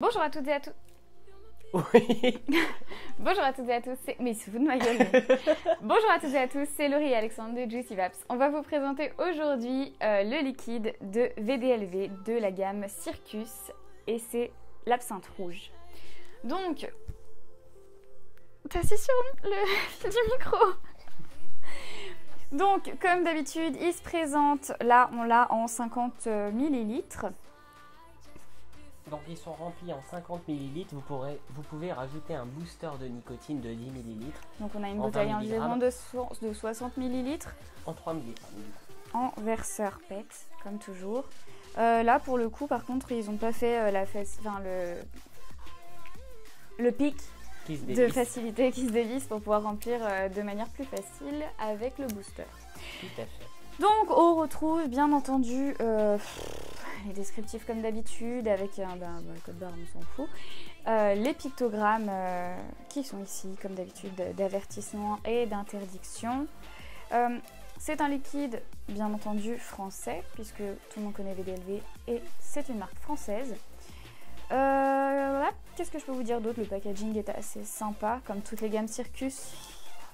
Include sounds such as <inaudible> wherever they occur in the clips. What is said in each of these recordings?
Bonjour à toutes et à tous. Oui. <laughs> Bonjour à toutes et à tous. c'est- Mais il se de ma gueule. <laughs> Bonjour à toutes et à tous. C'est Laurie et Alexandre de Juicy Vaps. On va vous présenter aujourd'hui euh, le liquide de VDLV de la gamme Circus et c'est l'absinthe rouge. Donc, t'es assis sur le fil <laughs> du micro. Donc, comme d'habitude, il se présente. Là, on l'a en 50 millilitres. Donc ils sont remplis en 50 ml. Vous, pourrez, vous pouvez rajouter un booster de nicotine de 10 ml Donc, on a une En bouteille 20 environ de, so- de 60 millilitres. en 3 ml. en verseur PET, comme toujours. Euh, là, pour le coup, par contre, ils n'ont pas fait euh, la fesse- enfin, le, le pic de facilité qui se dévisse pour pouvoir remplir euh, de manière plus facile avec le booster. Tout à fait. Donc, on retrouve bien entendu les descriptifs comme d'habitude avec un ben, code barre, on s'en fout. Euh, les pictogrammes euh, qui sont ici, comme d'habitude, d'avertissement et d'interdiction. Euh, c'est un liquide, bien entendu, français, puisque tout le monde connaît VDLV et c'est une marque française. Qu'est-ce que je peux vous dire d'autre? Le packaging est assez sympa, comme toutes les gammes Circus.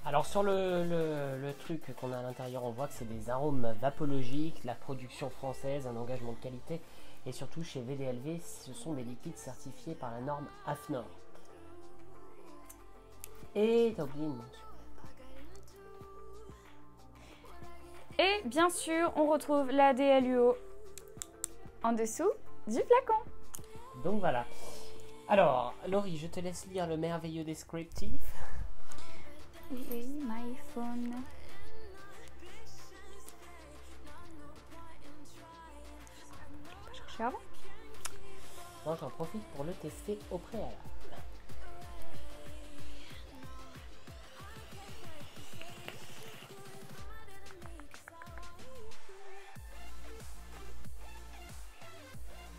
Alors sur le, le- le truc qu'on a à l'intérieur, on voit que c'est des arômes vapologiques, la production française, un engagement de qualité. Et surtout chez VDLV, ce sont des liquides certifiés par la norme AFNOR. Et t'as oublié une mention. Et bien sûr, on retrouve la DLUO en dessous du flacon. Donc voilà. Alors, Laurie, je te laisse lire le merveilleux descriptif. Oui, my phone. Avant. Moi, j'en profite pour le tester au préalable.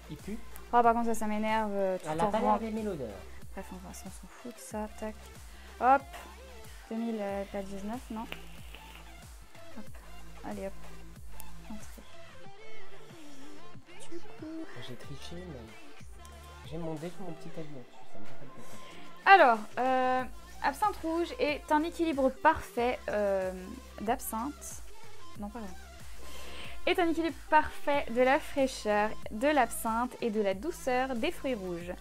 Il pue Ah, par contre, ça, ça m'énerve. euh, Elle n'a pas l'air l'odeur. Bref, on va s'en fout de ça. Tac. Hop. 2019, non Hop. Allez, hop. Entrée. J'ai triché, mais j'ai mon défaut, mon petit. Alors, euh, absinthe rouge est un équilibre parfait euh, d'absinthe. Non, pardon. Est un équilibre parfait de la fraîcheur, de l'absinthe et de la douceur des fruits rouges.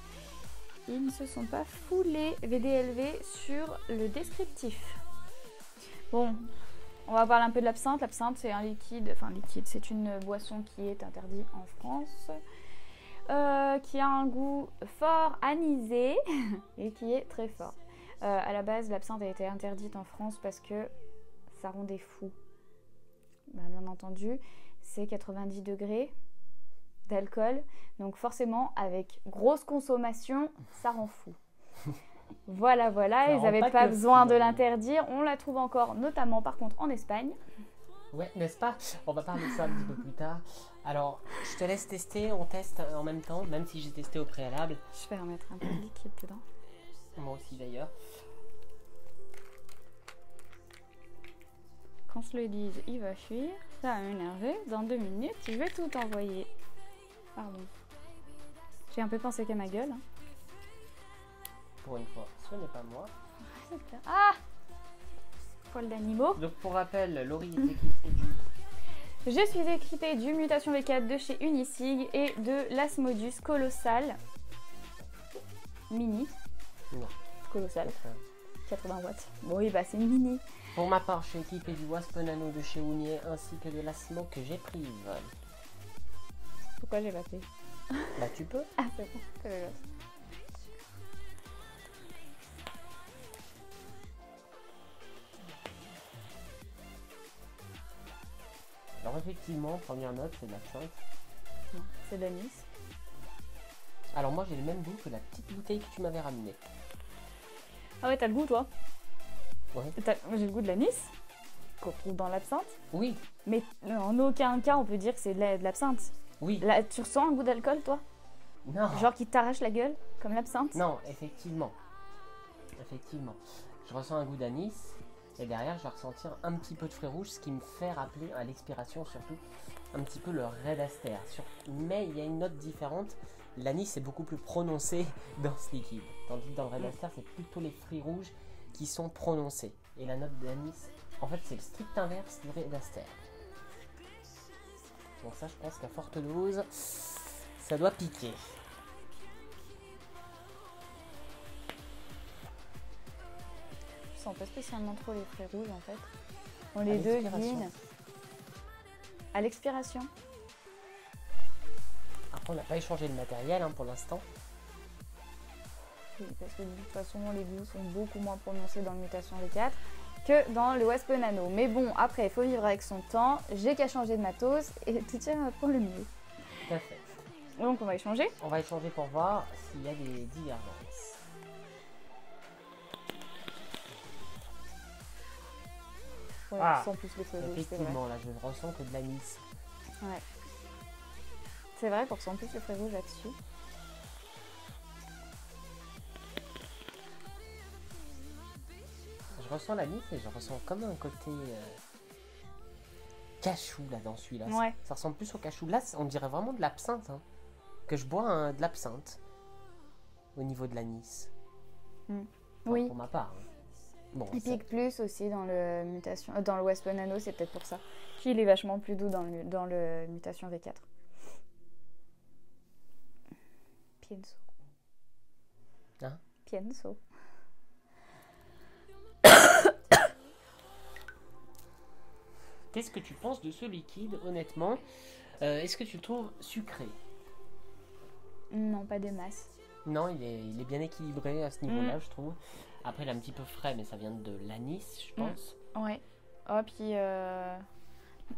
Ils ne se sont pas foulés VDLV sur le descriptif. Bon, on va parler un peu de l'absinthe. L'absinthe, c'est un liquide, enfin liquide, c'est une boisson qui est interdite en France, euh, qui a un goût fort anisé <laughs> et qui est très fort. Euh, à la base, l'absinthe a été interdite en France parce que ça rendait fou. Bah, bien entendu, c'est 90 degrés d'alcool, donc forcément, avec grosse consommation, ça rend fou. <laughs> Voilà, voilà, ils n'avaient pas besoin de l'interdire. On la trouve encore, notamment par contre en Espagne. Ouais, n'est-ce pas? On va parler de ça un petit peu plus tard. Alors, je te laisse tester, on teste en même temps, même si j'ai testé au préalable. Je vais remettre un peu de liquide dedans. Moi aussi d'ailleurs. Qu'on se le dise, il va fuir. Ça va m'énerver. Dans deux minutes, je vais tout envoyer. Pardon. J'ai un peu pensé qu'à ma gueule. hein. Pour une fois, ce n'est pas moi. Ah Poil d'animaux. Donc pour rappel, Laurie est équipée du Je suis équipée du Mutation V4 de chez Unisig et de l'Asmodus Colossal Mini. Non. Colossal. 80 watts. Bon, oui, bah c'est mini. Pour ma part, je suis équipé du Wasp Nano de chez Ounier ainsi que de la Smoke que j'ai prise. Pourquoi j'ai pas fait Bah tu peux. Ah, c'est bon. Effectivement, première note, c'est de l'absinthe. Non, c'est d'anis. Alors moi j'ai le même goût que la petite bouteille que tu m'avais ramenée. Ah ouais, t'as le goût, toi? Ouais. J'ai le goût de l'anis, qu'on trouve dans l'absinthe. Oui, Mais euh, en aucun cas, on peut dire que c'est de la- de l'absinthe. oui. Là, tu ressens un goût d'alcool, toi? Non. Genre qui t'arrache la gueule, comme l'absinthe? Non, effectivement. Effectivement. Je ressens un goût d'anis et derrière je vais ressentir un petit peu de fruits rouges, ce qui me fait rappeler à l'expiration surtout un petit peu le Red Aster. Mais il y a une note différente l'anis est beaucoup plus prononcé <laughs> dans ce liquide. Tandis que dans le Red Aster, c'est plutôt les fruits rouges qui sont prononcés. Et la note d'anis, en fait, c'est le strict inverse du Red Aster. Donc ça, je pense qu'à forte dose, ça doit piquer. Pas spécialement trop les fruits rouges en fait. On les l'expiration. devine. À l'expiration. Après, on n'a pas échangé le matériel hein, pour l'instant. Oui, parce que de toute façon, les goûts sont beaucoup moins prononcés dans le Mutation V4 que dans le Wasp Nano. Mais bon, après, il faut vivre avec son temps. J'ai qu'à changer de matos et tout ira pour le mieux. Tout à fait. Donc, on va échanger. On va échanger pour voir s'il y a des divergences. Ouais, Ah, sans plus c'est vrai. Effectivement, là, je ressens que de l'anis. Ouais. C'est vrai qu'on ressent plus le fruit rouge là-dessus. Je ressens l'anis et je ressens comme un côté euh, cachou là dans celui-là. Ça- Ouais. Ça, ressemble plus au cachou. Là, on dirait vraiment de l'absinthe. hein. Que je bois hein, de l'absinthe au niveau de l'anis. Enfin, Oui. Pour ma part. hein. Bon, Il ça- pique plus aussi dans le mutation, euh, dans le Wasp Nano, c'est peut-être pour ça. Qu'il est vachement plus doux dans le, dans le mutation V4. Pienso. Hein? Pienso. Qu'est-ce que tu penses de ce liquide, honnêtement? Euh, Est-ce que tu le trouves sucré? Non, pas des masses. Non, il est, il est bien équilibré à ce niveau-là, je trouve. Après, il est un petit peu frais, mais ça vient de l'anis, je Mm. pense. Ouais. Oh, puis. Euh...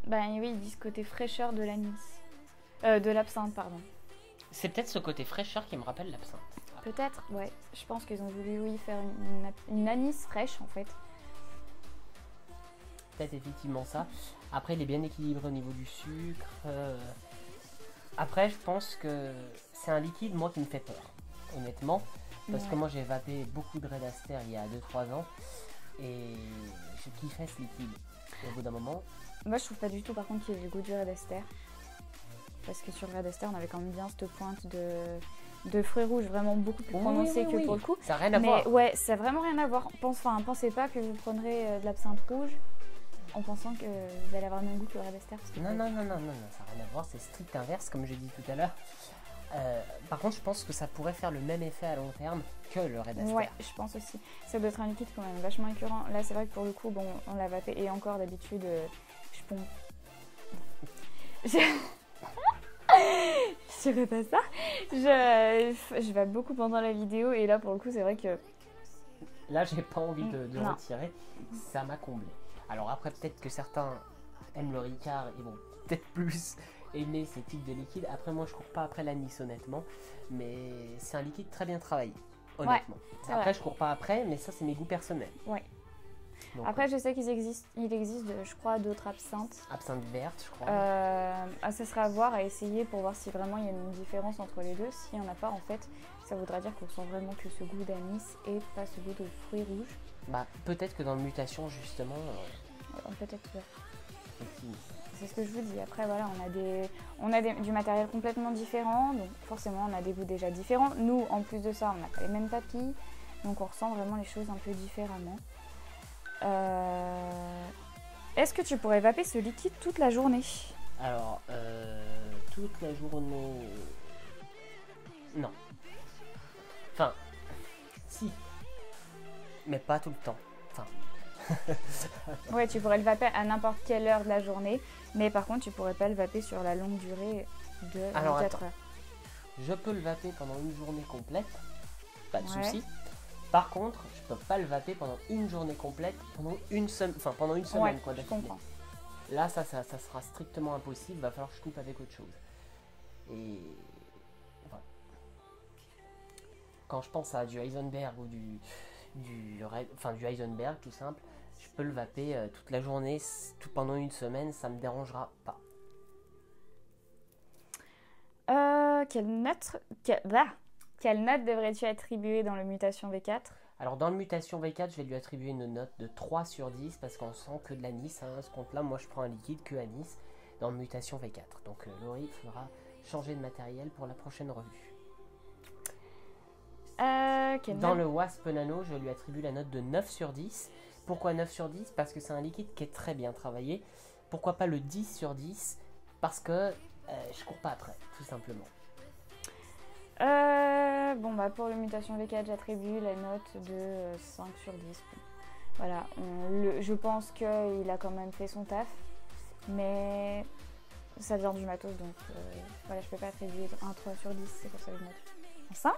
Ben oui, ils disent côté fraîcheur de l'anis. Euh, de l'absinthe, pardon. C'est peut-être ce côté fraîcheur qui me rappelle l'absinthe. Peut-être, ouais. Je pense qu'ils ont voulu, oui, faire une, une, une anis fraîche en fait. Peut-être effectivement ça. Après, il est bien équilibré au niveau du sucre. euh. Après, je pense que c'est un liquide, moi, qui me fait peur, honnêtement. Parce que moi, j'ai vapé beaucoup de Red Aster il y a 2-3 ans. Et je kiffais ce liquide. Et au bout d'un moment, Moi, je trouve pas du tout, par contre, qu'il y ait le goût du Red Aster. Parce que sur le Red Aster, on avait quand même bien cette pointe de, de fruits rouges vraiment beaucoup plus Oui, prononcée oui, que pour le coup. ça n'a rien à Mais voir. ouais, ça n'a vraiment rien à voir. Pense, enfin, pensez pas que vous prendrez euh, de l'absinthe rouge en pensant que vous allez avoir le même goût que le Red Aster. Non, non, non, non, non, non, ça n'a rien à voir, c'est strict inverse, comme j'ai dit tout à l'heure. Euh, par contre, je pense que ça pourrait faire le même effet à long terme que le Red Aster. Ouais, je pense aussi. Ça doit être un liquide quand même vachement écœurant. Là, c'est vrai que pour le coup, bon, on l'a vapé et encore d'habitude, euh, je pompe. <laughs> Je... je dirais pas ça. Je, je vape beaucoup pendant la vidéo et là, pour le coup, c'est vrai que. Là, j'ai pas envie de, de retirer, ça m'a comblé. Alors après, peut-être que certains aiment le Ricard et vont peut-être plus aimer ces types de liquides. Après, moi, je cours pas après l'anis, honnêtement. Mais c'est un liquide très bien travaillé, honnêtement. après, vrai. je cours pas après, mais ça, c'est mes goûts personnels. Ouais. Donc, Après, je sais qu'il existe, il existe, je crois, d'autres absinthes. euh, absinthe verte, je crois. Euh, ah, ça sera à voir, à essayer pour voir si vraiment il y a une différence entre les deux. S'il n'y en a pas, en fait, ça voudra dire qu'on sent vraiment que ce goût d'anis et pas ce goût de fruits rouges. Bah, peut-être que dans le mutation, justement, euh, Euh, Peut-être, ouais. C'est ce que je vous dis. Après, voilà, on a, des, on a du matériel complètement différent, donc forcément, on a des goûts déjà différents. Nous, en plus de ça, on n'a pas les mêmes papilles, donc on ressent vraiment les choses un peu différemment. Euh, Est-ce que tu pourrais vaper ce liquide toute la journée? Alors, euh, toute la journée. Non. Enfin, si. Mais pas tout le temps. Enfin, <laughs> Ouais, tu pourrais le vaper à n'importe quelle heure de la journée, mais par contre, tu pourrais pas le vaper sur la longue durée de Alors, 24 attends. heures. je peux le vaper pendant une journée complète. Pas de Ouais. souci. Par contre, je peux pas le vaper pendant une journée complète, pendant une semaine, enfin pendant une semaine Ouais, quoi. je comprends. Là, ça, ça, ça sera strictement impossible. Va falloir que je coupe avec autre chose. Et voilà. Quand je pense à du Heisenberg ou du, du, enfin, du Heisenberg, tout simple, je peux le vaper euh, toute la journée, tout pendant une semaine, ça me dérangera pas. Euh, quelle note que- ah, Quelle note devrais-tu attribuer dans le mutation V4 Alors dans le mutation V4, je vais lui attribuer une note de 3 sur 10 parce qu'on sent que de l'anis. Hein, à ce compte-là, moi je prends un liquide que anis dans le mutation V4. Donc euh, Laurie fera changer de matériel pour la prochaine revue. Dans le Wasp Nano, je lui attribue la note de 9 sur 10. Pourquoi 9 sur 10 Parce que c'est un liquide qui est très bien travaillé. Pourquoi pas le 10 sur 10 Parce que euh, je cours pas après, tout simplement. Euh, bon, bah pour le mutation V4, j'attribue la note de euh, 5 sur 10. Bon, Voilà, on le- je pense qu'il a quand même fait son taf, mais ça vient du matos, donc euh, voilà, je peux pas attribuer un 3 sur 10, c'est pour ça que je note en 5.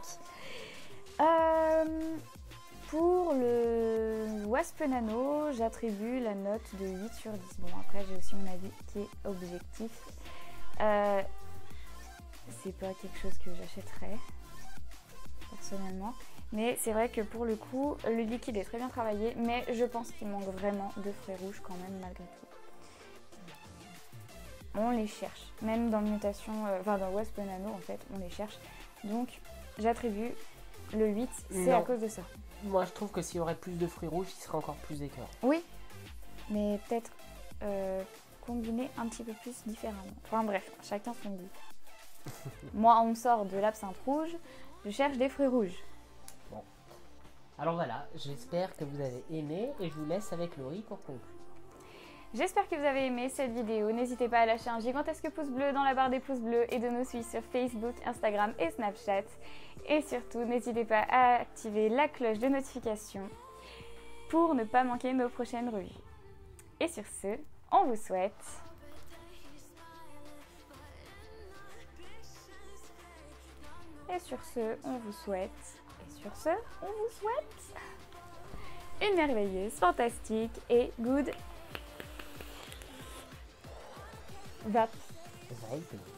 Euh, pour le Wasp Nano, j'attribue la note de 8 sur 10. Bon, après, j'ai aussi mon avis qui est objectif. Euh, c'est pas quelque chose que j'achèterais personnellement. Mais c'est vrai que pour le coup, le liquide est très bien travaillé, mais je pense qu'il manque vraiment de fruits rouges quand même malgré tout. On les cherche, même dans mutation, euh, enfin dans Wasp Nano en fait, on les cherche. Donc j'attribue le 8, c'est à cause de ça. Moi, je trouve que s'il y aurait plus de fruits rouges, il serait encore plus écœurant. Oui, mais peut-être euh, combiné un petit peu plus différemment. Enfin bref, chacun son goût. <laughs> Moi, on me sort de l'absinthe rouge, je cherche des fruits rouges. Alors voilà, j'espère que vous avez aimé et je vous laisse avec Laurie pour conclure. J'espère que vous avez aimé cette vidéo. N'hésitez pas à lâcher un gigantesque pouce bleu dans la barre des pouces bleus et de nous suivre sur Facebook, Instagram et Snapchat. Et surtout, n'hésitez pas à activer la cloche de notification pour ne pas manquer nos prochaines revues. Et sur ce, on vous souhaite Et sur ce, on vous souhaite. Et sur ce, on vous souhaite une merveilleuse, fantastique et good vape. Vaping.